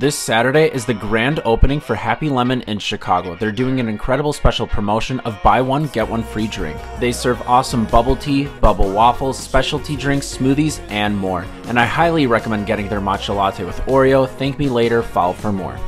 This Saturday is the grand opening for Happy Lemon in Chicago. They're doing an incredible special promotion of buy one, get one free drink. They serve awesome bubble tea, bubble waffles, specialty drinks, smoothies, and more. And I highly recommend getting their matcha latte with Oreo. Thank me later, follow for more.